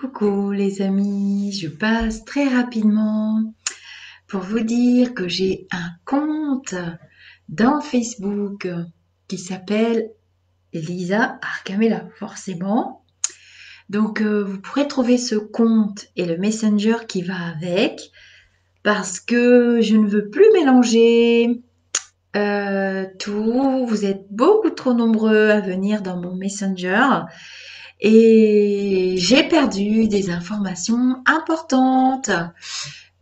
Coucou les amis, je passe très rapidement pour vous dire que j'ai un compte dans Facebook qui s'appelle Lisa Arcamela, forcément. Donc euh, vous pourrez trouver ce compte et le messenger qui va avec parce que je ne veux plus mélanger euh, tout. Vous êtes beaucoup trop nombreux à venir dans mon messenger et j'ai perdu des informations importantes.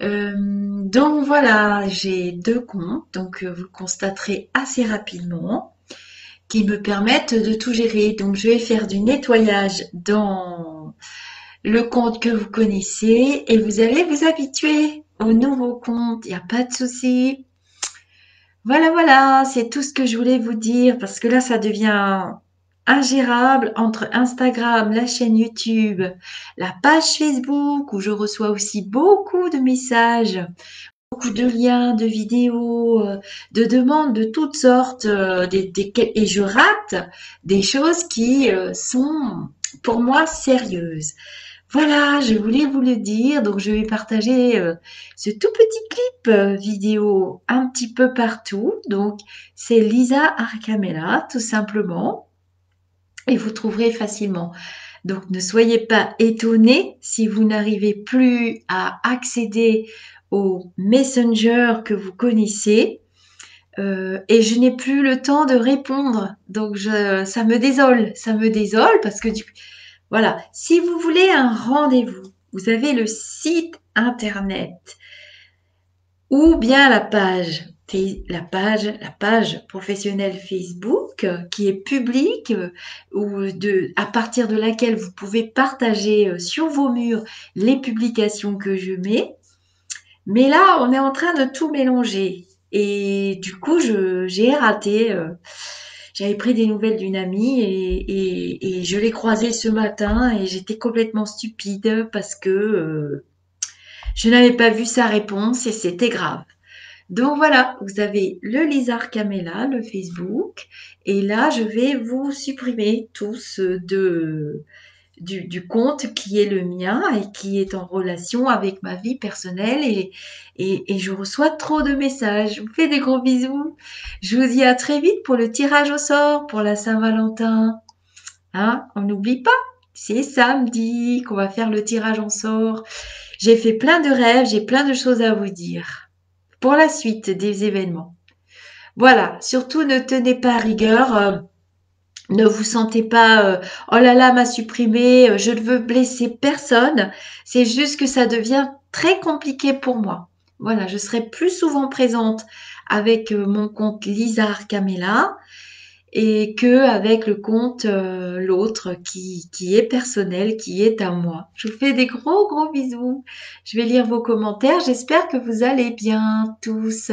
Euh, donc voilà, j'ai deux comptes, donc euh, vous constaterez assez rapidement, qui me permettent de tout gérer. Donc je vais faire du nettoyage dans le compte que vous connaissez et vous allez vous habituer au nouveau compte, il n'y a pas de souci. Voilà, voilà, c'est tout ce que je voulais vous dire parce que là, ça devient ingérable entre Instagram, la chaîne YouTube, la page Facebook où je reçois aussi beaucoup de messages, beaucoup de liens, de vidéos, euh, de demandes de toutes sortes euh, et je rate des choses qui euh, sont pour moi sérieuses. Voilà, je voulais vous le dire, donc je vais partager ce tout petit clip vidéo un petit peu partout. Donc c'est Lisa Arcamela tout simplement et vous trouverez facilement. Donc ne soyez pas étonnés si vous n'arrivez plus à accéder au messenger que vous connaissez. Euh, et je n'ai plus le temps de répondre. Donc ça me désole, ça me désole parce que du, voilà, si vous voulez un rendez-vous, vous avez le site internet ou bien la page la page, la page professionnelle Facebook euh, qui est publique euh, ou de, à partir de laquelle vous pouvez partager euh, sur vos murs les publications que je mets. Mais là, on est en train de tout mélanger. Et du coup, j'ai raté. J'avais pris des nouvelles d'une amie et, et, je l'ai croisée ce matin et j'étais complètement stupide parce que je n'avais pas vu sa réponse et c'était grave. Donc voilà, vous avez le Lizard Camela, le Facebook, et là je vais vous supprimer tous du, compte qui est le mien et qui est en relation avec ma vie personnelle et, et, je reçois trop de messages. Je vous fais des gros bisous. Je vous dis à très vite pour le tirage au sort pour la Saint-Valentin. Hein, on n'oublie pas, c'est samedi qu'on va faire le tirage au sort. J'ai fait plein de rêves, j'ai plein de choses à vous dire pour la suite des événements. Voilà, surtout ne tenez pas rigueur. Euh, ne vous sentez pas euh, oh là là m'a supprimé, euh, je ne veux blesser personne. C'est juste que ça devient très compliqué pour moi. Voilà, je serai plus souvent présente avec mon compte Lizard Camela et que avec le compte euh, l'autre qui, qui est personnel, qui est à moi. Je vous fais des gros gros bisous. Je vais lire vos commentaires. J'espère que vous allez bien tous.